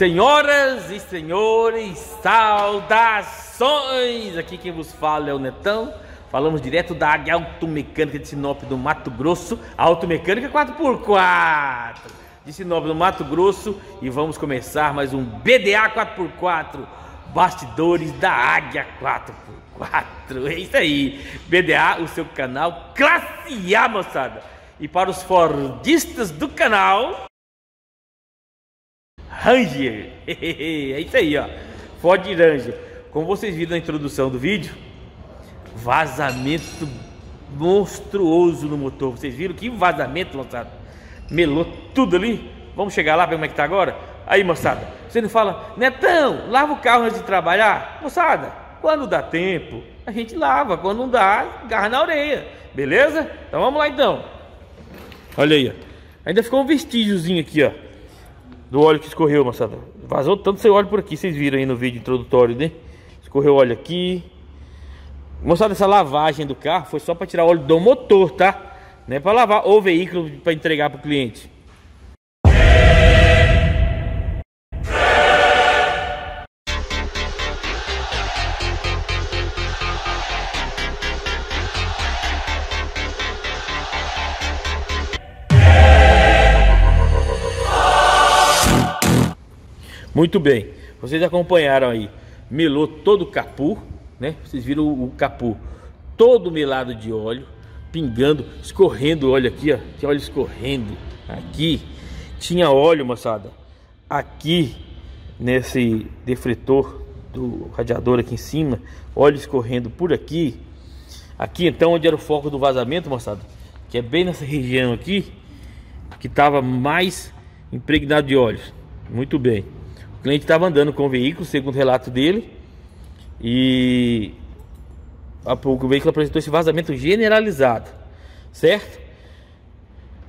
Senhoras e senhores, saudações! Aqui quem vos fala é o Netão. Falamos direto da Águia Automecânica de Sinop do Mato Grosso, Automecânica 4x4 de Sinop do Mato Grosso e vamos começar mais um BDA 4x4, bastidores da Águia 4x4. É isso aí, BDA, o seu canal classe A, moçada. E para os fordistas do canal, Ranger. é isso aí, ó. Ford Ranger. Como vocês viram na introdução do vídeo, vazamento monstruoso no motor. Vocês viram que vazamento, moçada? Melou tudo ali. Vamos chegar lá, ver como é que tá agora? Aí, moçada, você não fala, Netão, lava o carro antes de trabalhar? Moçada, quando dá tempo, a gente lava. Quando não dá, garra na orelha. Beleza? Então vamos lá então. Olha aí, ó. Ainda ficou um vestígiozinho aqui, ó do óleo que escorreu, moçada. Vazou tanto seu óleo por aqui, vocês viram aí no vídeo introdutório, né? Escorreu óleo aqui. Moçada, essa lavagem do carro foi só para tirar óleo do motor, tá? Não é para lavar o veículo para entregar para o cliente. Muito bem, vocês acompanharam aí, melou todo o capu, né? Vocês viram o capu todo melado de óleo, pingando, escorrendo óleo aqui, ó, tinha óleo escorrendo aqui, tinha óleo, moçada, aqui nesse defletor do radiador aqui em cima, óleo escorrendo por aqui, aqui então onde era o foco do vazamento, moçada, que é bem nessa região aqui, que estava mais impregnado de óleo. Muito bem. O cliente estava andando com o veículo, segundo o relato dele, e o veículo apresentou esse vazamento generalizado, certo?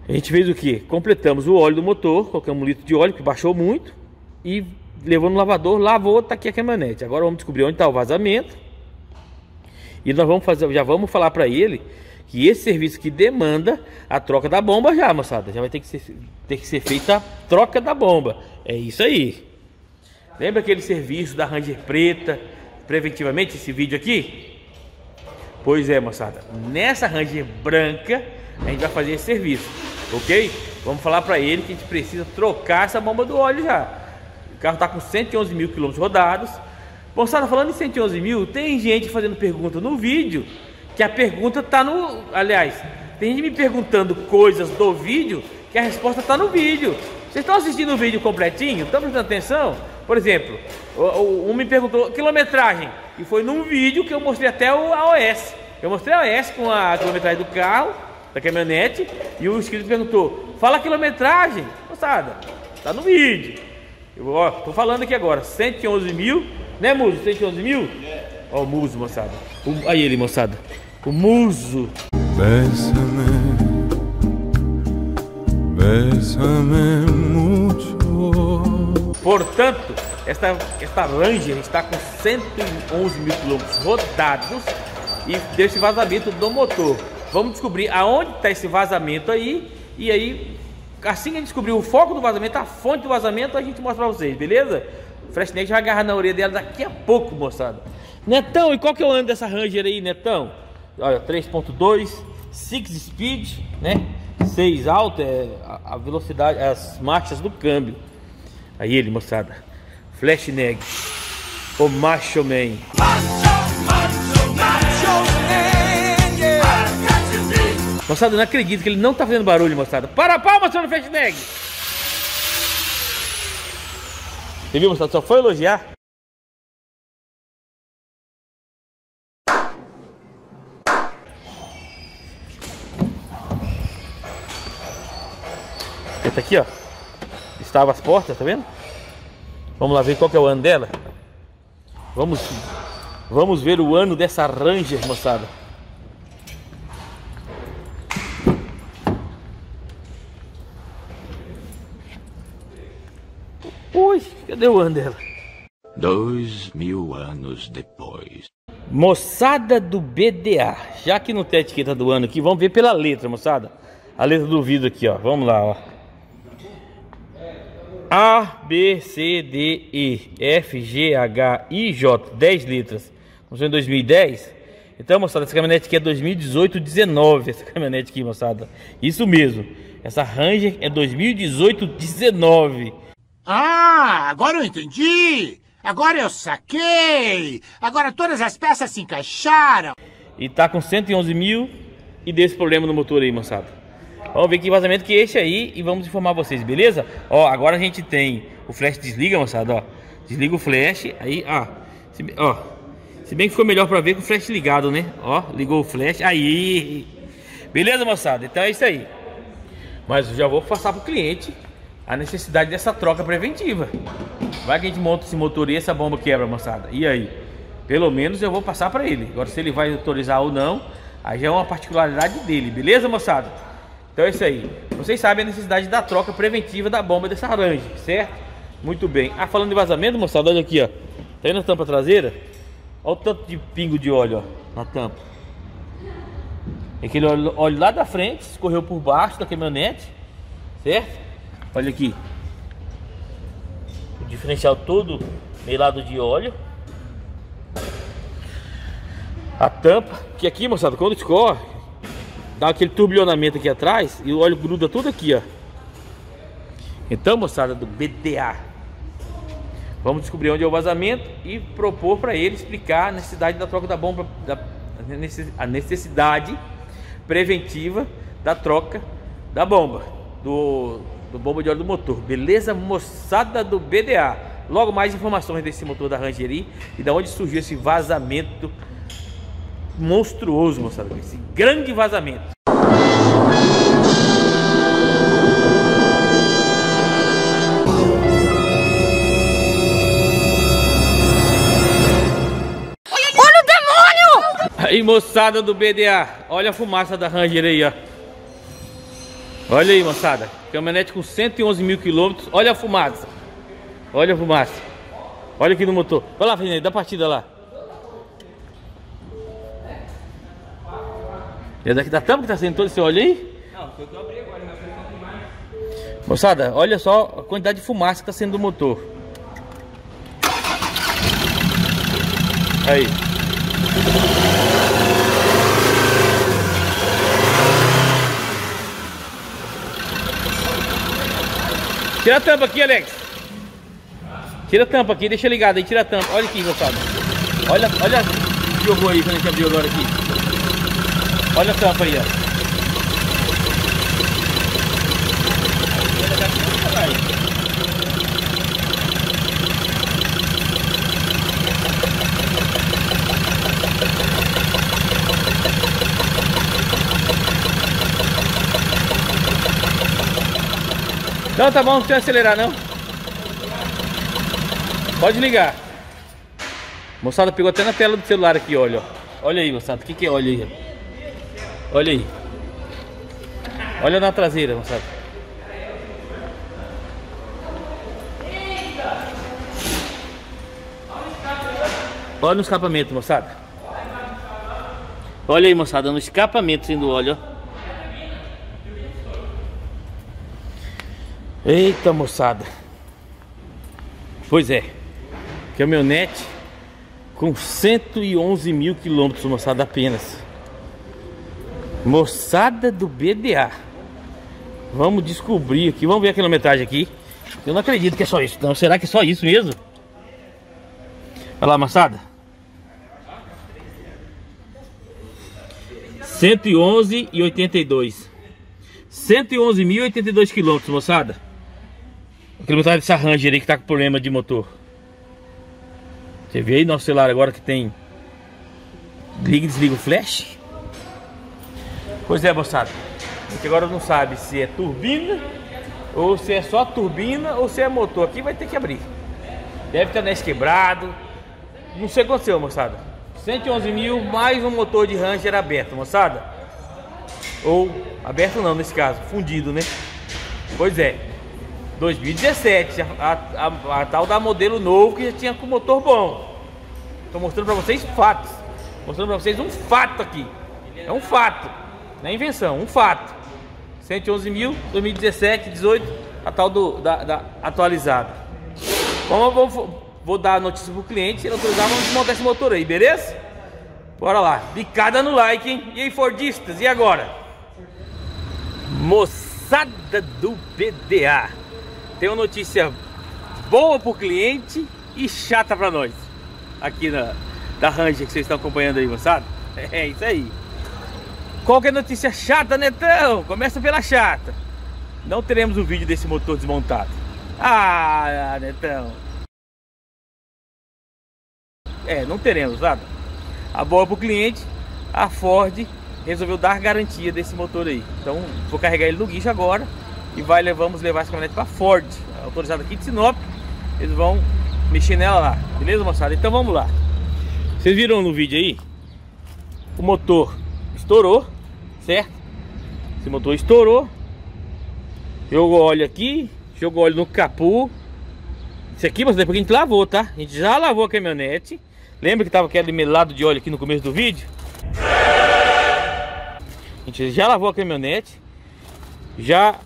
A gente fez o que? Completamos o óleo do motor, colocamos um litro de óleo que baixou muito e levou no lavador, lavou, tá aqui a caminhonete. Agora vamos descobrir onde está o vazamento e nós vamos fazer, já vamos falar para ele que esse serviço que demanda a troca da bomba já, moçada, já vai ter que ser, ter que ser feita a troca da bomba. É isso aí. Lembra aquele serviço da Ranger Preta, preventivamente, esse vídeo aqui? Pois é, moçada. Nessa Ranger branca, a gente vai fazer esse serviço, ok? Vamos falar para ele que a gente precisa trocar essa bomba do óleo já. O carro está com 111 mil quilômetros rodados. Moçada, falando em 111 mil, tem gente fazendo pergunta no vídeo, que a pergunta está no... Aliás, tem gente me perguntando coisas do vídeo, que a resposta está no vídeo. Vocês estão assistindo o vídeo completinho? Estão prestando atenção? Por exemplo, um me perguntou quilometragem, e foi num vídeo que eu mostrei até o AOS. Eu mostrei a OS com a quilometragem do carro, da caminhonete, e o inscrito perguntou: fala quilometragem, moçada, tá no vídeo. Eu ó, tô falando aqui agora, 111 mil, né, Muso? 111 mil? Ó, o Muso, moçada. O, aí ele, moçada. O Muso. Bésame, bésame mucho. Portanto, esta, esta Ranger está com 111 mil quilômetros rodados e deu esse vazamento do motor. Vamos descobrir aonde está esse vazamento aí e aí, assim que a gente descobrir o foco do vazamento, a fonte do vazamento, a gente mostra para vocês, beleza? O Freshnet vai agarrar na orelha dela daqui a pouco, moçada. Netão, e qual que é o ano dessa Ranger aí, Netão? Olha, 3.2, 6 speed, né? 6 alto, é a velocidade, as marchas do câmbio. Aí ele, moçada. Flash Neg. O Macho Man. Moçada, não acredito que ele não tá fazendo barulho, moçada. Para a palma, senhor Flash Neg. Você viu, moçada? Só foi elogiar. Esse aqui, ó estava as portas, tá vendo? Vamos lá ver qual que é o ano dela. Vamos, vamos ver o ano dessa Ranger, moçada. Ui, cadê o ano dela? Dois mil anos depois. Moçada do BDA. Já que não tem a etiqueta do ano aqui, vamos ver pela letra, moçada. A letra do vidro aqui, ó. Vamos lá, ó. A, B, C, D, E, F, G, H, I, J, 10 letras. Estamos em 2010. Então, moçada, essa caminhonete aqui é 2018, 19, essa caminhonete aqui, moçada. Isso mesmo. Essa Ranger é 2018, 19. Ah, agora eu entendi! Agora eu saquei! Agora todas as peças se encaixaram! E tá com 111 mil e desse problema no motor aí, moçada. Vamos ver que vazamento que é esse aí e vamos informar vocês, beleza? Ó, agora a gente tem o flash desliga, moçada, ó. Desliga o flash, aí, ó. Se, ó, se bem que ficou melhor pra ver com o flash ligado, né? Ó, ligou o flash, aí. Beleza, moçada? Então é isso aí. Mas eu já vou passar pro cliente a necessidade dessa troca preventiva. Vai que a gente monta esse motor e essa bomba quebra, moçada. E aí? Pelo menos eu vou passar para ele. Agora se ele vai autorizar ou não, aí já é uma particularidade dele, beleza, moçada? Então é isso aí. Vocês sabem a necessidade da troca preventiva da bomba dessa aranja, certo? Muito bem. Ah, falando de vazamento, moçada, olha aqui, ó. Tá vendo a tampa traseira? Olha o tanto de pingo de óleo, ó, na tampa. Aquele óleo, óleo lá da frente, escorreu por baixo da caminhonete, certo? Olha aqui. O diferencial todo melado de óleo. A tampa, que aqui, moçada, quando escorre, dá aquele turbilhonamento aqui atrás e o óleo gruda tudo aqui, ó. Então, moçada do BDA, vamos descobrir onde é o vazamento e propor para ele explicar a necessidade da troca da bomba, da, a necessidade preventiva da troca da bomba, do, do bomba de óleo do motor. Beleza, moçada do BDA? Logo mais informações desse motor da Rangerie e da onde surgiu esse vazamento monstruoso, moçada. Esse grande vazamento. Olha o demônio! Aí, moçada do BDA, olha a fumaça da Ranger aí, ó. Olha aí, moçada. Caminhonete com 111 mil quilômetros. Olha a fumaça. Olha a fumaça. Olha aqui no motor. Olha lá, Fernando, dá partida lá. É daqui da tampa que tá saindo todo esse óleo aí? Não, foi que eu abri agora, mas mais. Moçada, olha só a quantidade de fumaça que tá saindo do motor. Aí. Tira a tampa aqui, Alex. Tira a tampa aqui, deixa ligado aí, tira a tampa. Olha aqui, moçada. Olha, olha o jogou aí quando a gente abriu agora aqui. Olha a tampa aí, ó. Não, tá bom, não precisa acelerar não. Pode ligar. Moçada, pegou até na tela do celular aqui, olha. Olha aí, moçada, o que que é? Olha aí. Olha aí. Olha na traseira, moçada. Olha no escapamento, moçada. Olha aí, moçada, no escapamento sendo óleo. Eita, moçada. Pois é. Caminhonete com 111 mil quilômetros, moçada, apenas. Moçada do BDA. Vamos descobrir aqui. Vamos ver a quilometragem aqui. Eu não acredito que é só isso. Não, será que é só isso mesmo? Olha lá, moçada. 111 e 82. 111.082 quilômetros, moçada. A quilometragem dessa Ranger aí que tá com problema de motor. Você vê aí nosso celular agora que tem Liga e desliga o flash Pois é, moçada A gente agora não sabe se é turbina Ou se é só turbina Ou se é motor, aqui vai ter que abrir Deve ter anéis quebrado Não sei o que aconteceu, moçada 111 mil mais um motor de Ranger aberto, moçada Ou aberto não, nesse caso, fundido, né Pois é 2017, a, a, a, a, tal da modelo novo que já tinha com motor bom. Estou mostrando para vocês fatos. Mostrando para vocês um fato aqui. É um fato. Não é invenção, um fato. 111 mil, 2017, 18, a tal do, da, da atualizada. Vamos, vou, vou dar a notícia pro cliente, ele autorizar, vamos desmontar esse motor aí, beleza? Bora lá, picada no like, hein? E aí, Fordistas, e agora? Moçada do PDA, tem uma notícia boa pro cliente e chata para nós. Aqui na da Ranger que vocês estão acompanhando aí, moçada. É isso aí. Qual que é notícia chata, Netão? Começa pela chata. Não teremos o vídeo desse motor desmontado. Ah, Netão. É, não teremos, sabe? A boa pro cliente, a Ford resolveu dar garantia desse motor aí. Então, vou carregar ele no guincho agora e vai vamos levar essa caminhonete para Ford, autorizada aqui de Sinop. Eles vão mexer nela lá, beleza, moçada? Então vamos lá. Vocês viram no vídeo aí? O motor estourou, certo? Esse motor estourou. Jogou óleo aqui, jogou óleo no capu. Isso aqui, mas depois a gente lavou, tá? A gente já lavou a caminhonete. Lembra que tava aquele melado de óleo aqui no começo do vídeo? A gente já lavou a caminhonete. Já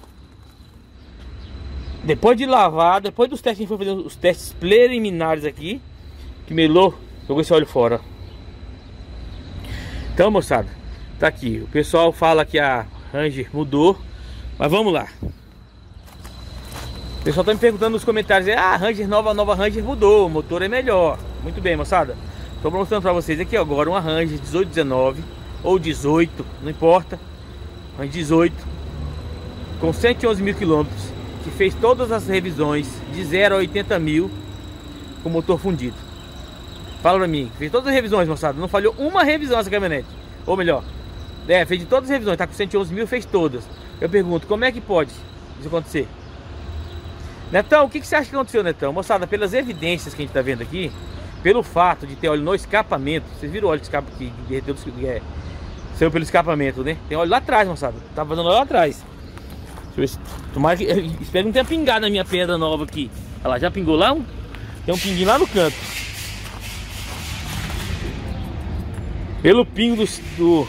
depois de lavar, depois dos testes, a gente foi fazer os testes preliminares aqui. Que melou, jogou esse óleo fora. Então, moçada, tá aqui. O pessoal fala que a Ranger mudou. Mas vamos lá. O pessoal tá me perguntando nos comentários. Ah, a Ranger nova, nova Ranger mudou. O motor é melhor. Muito bem, moçada. Tô mostrando pra vocês aqui agora uma Ranger 1819 ou 18, não importa. Ranger 18 com 111 mil quilômetros que fez todas as revisões de 0 a 80 mil com motor fundido. Fala pra mim, fez todas as revisões, moçada. Não falhou uma revisão essa caminhonete. Ou melhor, é, fez de todas as revisões, tá com 111 mil, fez todas. Eu pergunto, como é que pode isso acontecer? Netão, o que, que você acha que aconteceu, Netão? Moçada, pelas evidências que a gente tá vendo aqui, pelo fato de ter óleo no escapamento, vocês viram o óleo de escapa que derreteu, é, saiu pelo escapamento, né? Tem óleo lá atrás, moçada. Tá vazando óleo lá atrás. Deixa eu ver. Tomara que... Espero que não tenha pingado na minha pedra nova aqui. Olha lá, já pingou lá? Um... Tem um pinguinho lá no canto. Pelo pingo do... do...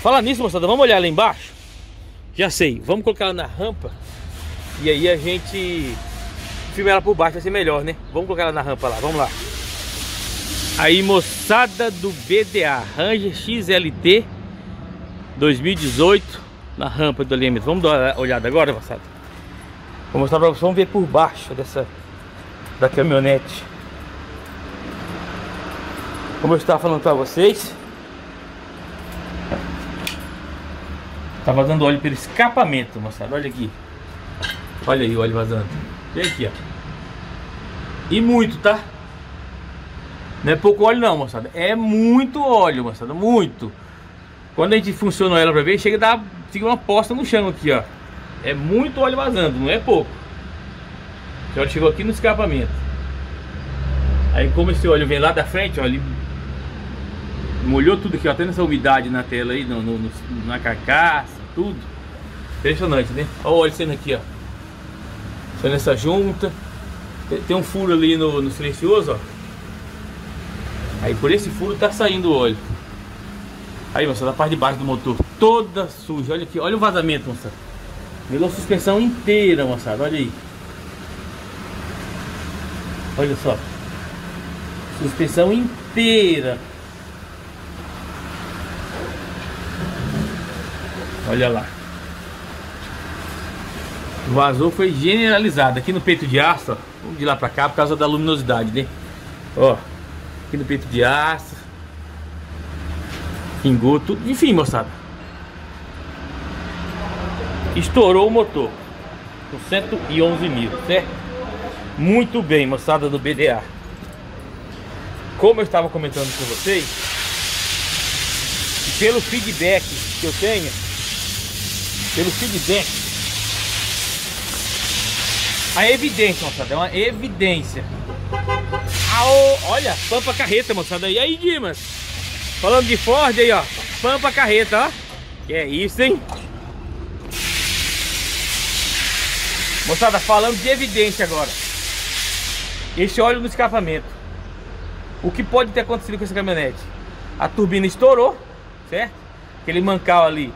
Fala nisso, moçada. Vamos olhar lá embaixo? Já sei. Vamos colocar ela na rampa. E aí a gente... Filma ela por baixo, vai ser melhor, né? Vamos colocar ela na rampa lá. Vamos lá. Aí, moçada do BDA. Ranger XLT 2018 na rampa do limite. Vamos dar uma olhada agora, moçada. Vou mostrar pra vocês, vamos ver por baixo dessa da caminhonete. Como eu estava falando pra vocês, tá vazando óleo pelo escapamento, moçada. Olha aqui. Olha aí o óleo vazando. Vem aqui, ó. E muito, tá? Não é pouco óleo não, moçada. É muito óleo, moçada. Muito. Quando a gente funciona ela pra ver, chega a dar fica uma posta no chão aqui, ó. É muito óleo vazando, não é pouco. O óleo chegou aqui no escapamento. Aí como esse óleo vem lá da frente, ó, ele molhou tudo aqui, ó, até nessa umidade na tela aí, no, no, na carcaça, tudo. Impressionante, né? Olha o óleo sendo aqui, ó. Sendo essa junta. Tem, tem um furo ali no, no silencioso, ó. Aí por esse furo tá saindo o óleo. Aí, moçada, a parte de baixo do motor toda suja. Olha aqui, olha o vazamento, moçada. Melou a suspensão inteira, moçada. Olha aí. Olha só. Suspensão inteira. Olha lá. O vazou foi generalizado. Aqui no peito de aço, ó. Vamos de lá pra cá por causa da luminosidade, né? Ó. Aqui no peito de aço. Pingou tudo. Enfim, moçada. Estourou o motor. Com 111 mil, certo? Muito bem, moçada do BDA. Como eu estava comentando com vocês, pelo feedback que eu tenho, pelo feedback, a evidência, moçada, é uma evidência. Aô, olha, pampa carreta, moçada. E aí, Dimas? Falando de Ford aí, ó. Pampa carreta, ó. Que é isso, hein? Moçada, falando de evidência agora. Esse óleo no escapamento. O que pode ter acontecido com essa caminhonete? A turbina estourou, certo? Aquele mancal ali.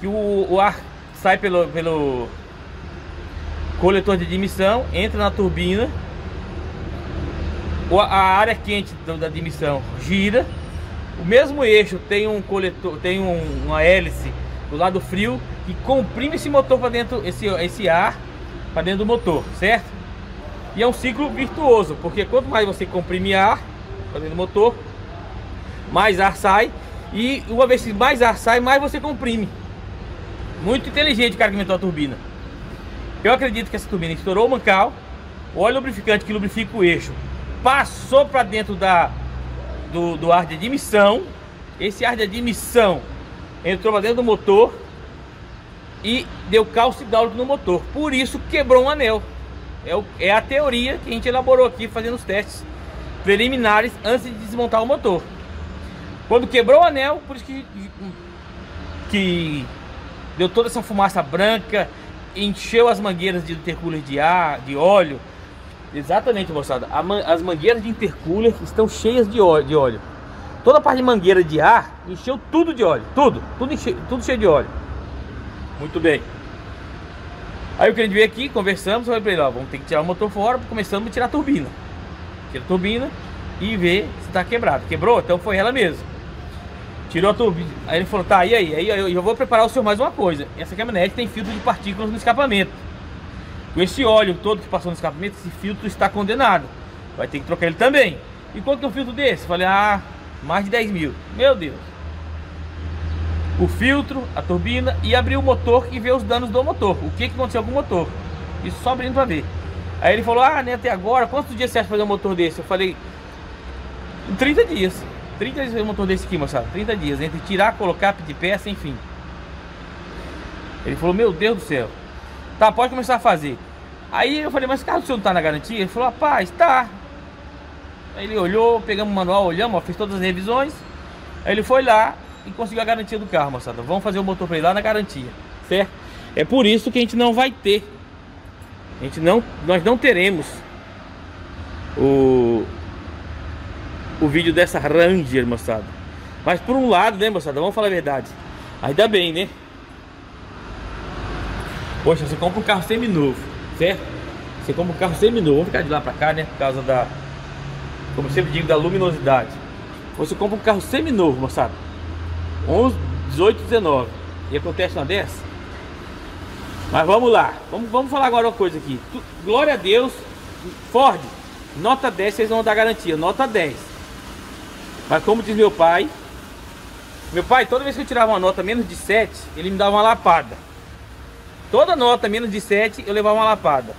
Que o, o ar sai pelo, pelo, coletor de admissão, entra na turbina, a área quente da admissão gira, o mesmo eixo tem um coletor, tem um, uma hélice do lado frio que comprime esse motor para dentro, esse, esse ar para dentro do motor, certo? E é um ciclo virtuoso, porque quanto mais você comprime ar para dentro do motor, mais ar sai e uma vez que mais ar sai, mais você comprime. Muito inteligente o cara que inventou a turbina. Eu acredito que essa turbina estourou o mancal, o óleo lubrificante que lubrifica o eixo passou para dentro da, do, do, ar de admissão. Esse ar de admissão entrou para dentro do motor e deu cálcio hidráulico no motor. Por isso quebrou um anel. É, o, é a teoria que a gente elaborou aqui fazendo os testes preliminares antes de desmontar o motor. Quando quebrou o anel, por isso que, que deu toda essa fumaça branca, encheu as mangueiras de intercooler de ar, de óleo. Exatamente, moçada. as mangueiras de intercooler estão cheias de óleo, de óleo. Toda a parte de mangueira de ar encheu tudo de óleo. Tudo, tudo, enche, tudo cheio de óleo. Muito bem. Aí o cliente veio aqui, conversamos, falei pra ele, ó, vamos ter que tirar o motor fora, começamos a tirar a turbina. Tira a turbina e ver se tá quebrado. Quebrou? Então foi ela mesmo. Tirou a turbina. Aí ele falou, tá, e aí? Aí eu, eu vou preparar o senhor mais uma coisa. Essa caminhonete tem filtro de partículas no escapamento. Com esse óleo todo que passou no escapamento, esse filtro está condenado. Vai ter que trocar ele também. E quanto que é um filtro desse? Falei, ah, mais de 10 mil. Meu Deus. O filtro, a turbina e abrir o motor e ver os danos do motor. O que, que aconteceu com o motor. Isso só abrindo para ver. Aí ele falou, ah, né, até agora, quantos dias você acha fazer um motor desse? Eu falei, 30 dias. 30 dias um motor desse aqui, moçada. 30 dias. Entre tirar, colocar, pedir peça, enfim. Ele falou, meu Deus do céu. Tá, pode começar a fazer. Aí eu falei, mas carro o senhor não tá na garantia? Ele falou, rapaz, tá. Aí ele olhou, pegamos o manual, olhamos, ó, fez todas as revisões. Aí ele foi lá e conseguiu a garantia do carro, moçada. Vamos fazer o motor para ele lá na garantia, certo? É por isso que a gente não vai ter. A gente não, nós não teremos o, o vídeo dessa Ranger, moçada. Mas por um lado, né, moçada? Vamos falar a verdade. Ainda bem, né? Poxa, você compra um carro semi-novo, certo? Você compra um carro semi-novo. Vamos ficar de lá pra cá, né? Por causa da... Como eu sempre digo, da luminosidade. Você compra um carro semi-novo, moçada. 11, 18, 19. E acontece uma dessa? Mas vamos lá. Vamos, vamos falar agora uma coisa aqui. Glória a Deus. Ford, nota 10, vocês vão dar garantia. Nota 10. Mas como diz meu pai, meu pai, toda vez que eu tirava uma nota menos de 7, ele me dava uma lapada. Toda nota menos de 7, eu levava uma lapada.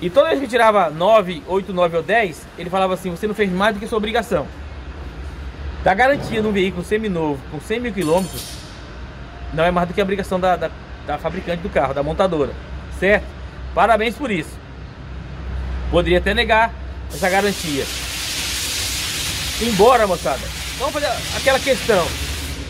E toda vez que eu tirava 9, 8, 9 ou 10, ele falava assim, você não fez mais do que sua obrigação. Da garantia num veículo seminovo, com 100 mil quilômetros, não é mais do que a obrigação da, da, da fabricante do carro, da montadora. Certo? Parabéns por isso. Poderia até negar essa garantia. Embora, moçada. Vamos fazer aquela questão.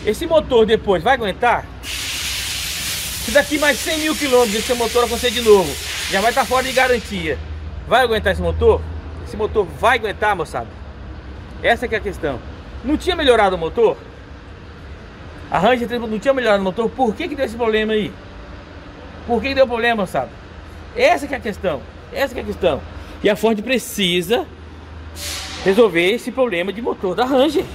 Esse motor depois vai aguentar? Se daqui mais 100 mil quilômetros esse motor acontecer de novo, já vai estar fora de garantia. Vai aguentar esse motor? Esse motor vai aguentar, moçada? Essa é a questão. Não tinha melhorado o motor? A Ranger não tinha melhorado o motor? Por que que deu esse problema aí? Por que, que deu problema, moçada? Essa é a questão. Essa é a questão. E a Ford precisa resolver esse problema de motor da Ranger.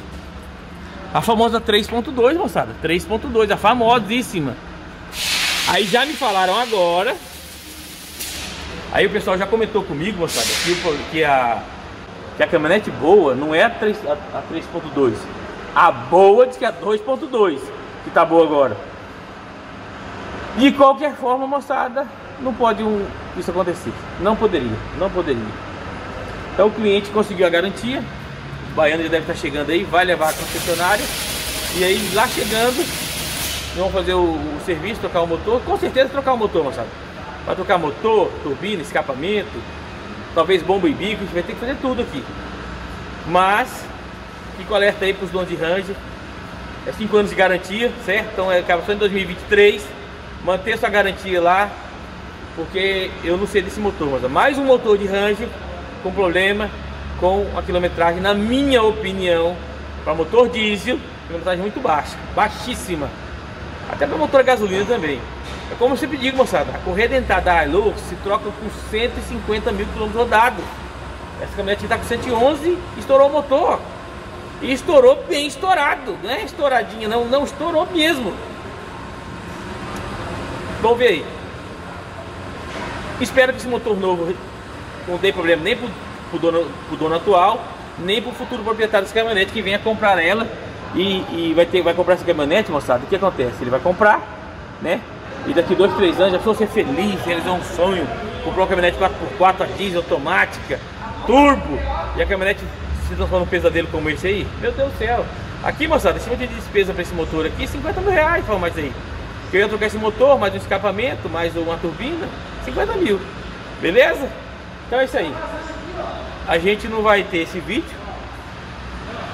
A famosa 3.2, moçada. 3.2, a famosíssima. Aí já me falaram agora. Aí o pessoal já comentou comigo, moçada, que, que, a, que a caminhonete boa não é a 3.2. A, a, boa diz que é a 2.2 que tá boa agora. De qualquer forma, moçada, não pode um, isso acontecer. Não poderia, não poderia. Então o cliente conseguiu a garantia. O baiano já deve estar chegando aí, vai levar a concessionária. E aí lá chegando, vão fazer o, o, serviço, trocar o motor. Com certeza trocar o motor, moçada. Vai trocar motor, turbina, escapamento, talvez bomba e bico, a gente vai ter que fazer tudo aqui. Mas, fico alerta aí para os donos de Ranger. É 5 anos de garantia, certo? Então é acaba só em 2023. Manter sua garantia lá, porque eu não sei desse motor, mas mais um motor de Ranger com problema com a quilometragem, na minha opinião, para motor diesel, quilometragem muito baixa, baixíssima. Até para motor a gasolina também. É como eu sempre digo, moçada, a correia dentada da Hilux se troca com 150 mil quilômetros rodados. Essa caminhonete está com 111, estourou o motor. E estourou bem estourado, não é estouradinha, não, não estourou mesmo. Vamos ver aí. Espero que esse motor novo não dê problema nem pro, pro, dono, pro dono atual, nem pro futuro proprietário dessa caminhonete que venha comprar ela e, e, vai, ter, vai comprar essa caminhonete, moçada. O que acontece? Ele vai comprar, né? E daqui dois, três anos já precisou ser feliz, realizar um sonho, comprou uma caminhonete 4x4 a diesel automática, turbo, e a caminhonete se transforma num pesadelo como esse aí. Meu Deus do céu. Aqui, moçada, esse de despesa para esse motor aqui, 50 mil reais, fala mais aí. Eu ia trocar esse motor, mais um escapamento, mais uma turbina, 50 mil. Beleza? Então é isso aí. A gente não vai ter esse vídeo.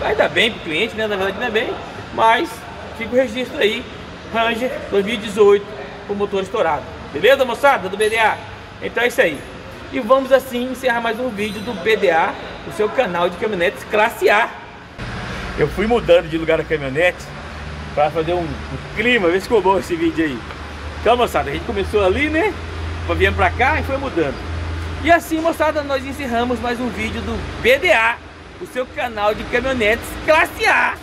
Vai dar bem pro cliente, né? Na verdade não é bem. Mas fica o registro aí. Ranger 2018 com motor estourado. Beleza, moçada do BDA? Então é isso aí. E vamos assim encerrar mais um vídeo do BDA, o seu canal de caminhonetes classe A. Eu fui mudando de lugar a caminhonete para fazer um, um, clima, ver se ficou bom esse vídeo aí. Então, moçada, a gente começou ali, né? Viemos para cá e foi mudando. E assim, moçada, nós encerramos mais um vídeo do BDA, o seu canal de caminhonetes classe A.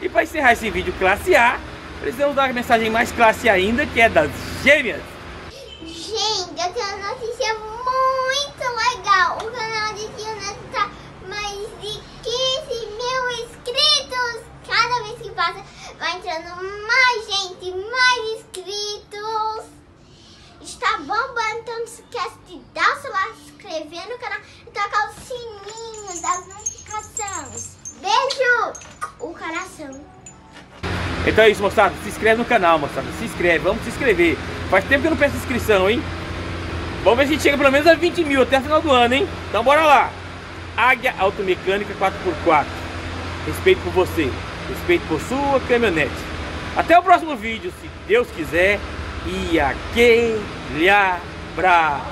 E para encerrar esse vídeo classe A, precisamos dar uma mensagem mais classe ainda, que é das gêmeas. Gente, eu tenho uma notícia muito legal. O canal de caminhonetes está mais de 15 mil inscritos. Cada vez que passa, vai entrando mais gente, mais inscritos. Está bombando, então não esquece de dar o seu like, se inscrever no canal e tocar o sininho das notificações. Beijo! O coração. Então é isso, moçada. Se inscreve no canal, moçada. Se inscreve, vamos se inscrever. Faz tempo que eu não peço inscrição, hein? Vamos ver se a gente chega pelo menos a 20 mil até o final do ano, hein? Então bora lá. Águia Automecânica 4x4. Respeito por você. Respeito por sua caminhonete. Até o próximo vídeo, se Deus quiser. E aquele abraço!